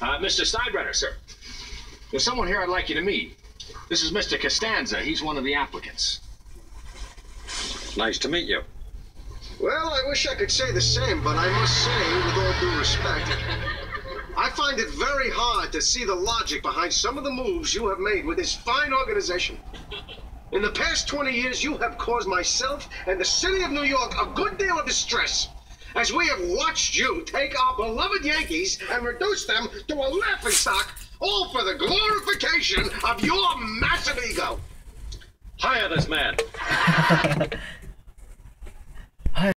Uh, Mr. Steinbrenner, sir. There's someone here I'd like you to meet. This is Mr. Costanza. He's one of the applicants. Nice to meet you. Well, I wish I could say the same, but I must say, with all due respect, I find it very hard to see the logic behind some of the moves you have made with this fine organization. In the past 20 years, you have caused myself and the city of New York a good deal of distress, as we have watched you take our beloved Yankees and reduce them to a laughing stock, all for the glorification of your massive ego. Hire this man.